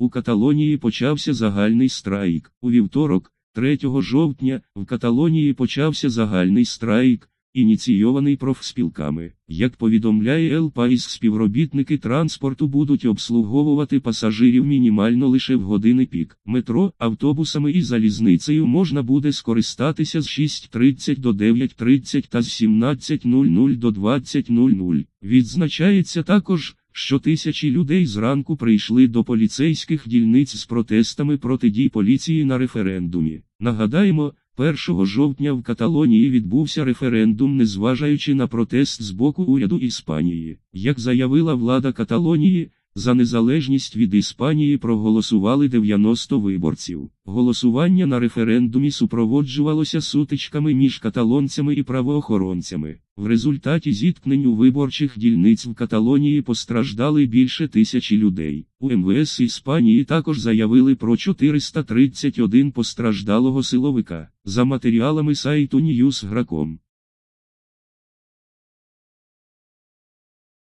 У Каталонії почався загальний страйк. У вівторок, 3 жовтня, в Каталонії почався загальний страйк, ініційований профспілками. Як повідомляє El País, співробітники транспорту будуть обслуговувати пасажирів мінімально лише в години пік. Метро, автобусами і залізницею можна буде скористатися з 6.30 до 9.30 та з 17.00 до 20.00. Відзначається також, що тисячі людей зранку прийшли до поліцейських дільниць з протестами проти дій поліції на референдумі. Нагадаємо, 1 жовтня в Каталонії відбувся референдум, незважаючи на протест з боку уряду Іспанії. Як заявила влада Каталонії, за незалежність від Іспанії проголосували 90 виборців. Голосування на референдумі супроводжувалося сутичками між каталонцями і правоохоронцями. В результаті зіткнень у виборчих дільниць в Каталонії постраждали більше тисячі людей. У МВС Іспанії також заявили про 431 постраждалого силовика. За матеріалами сайту Newsgracom.